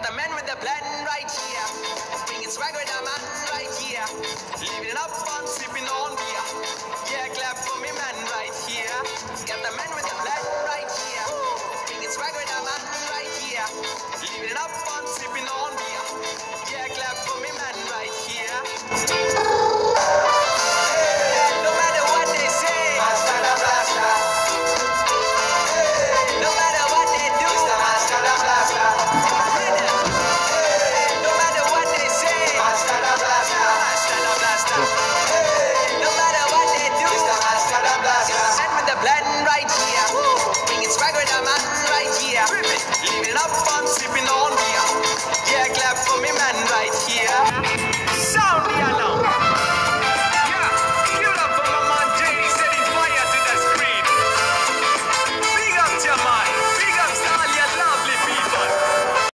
got the man with the plan right here. Bringing swagger with the man right here. Living it up on sipping on Living up and sipping on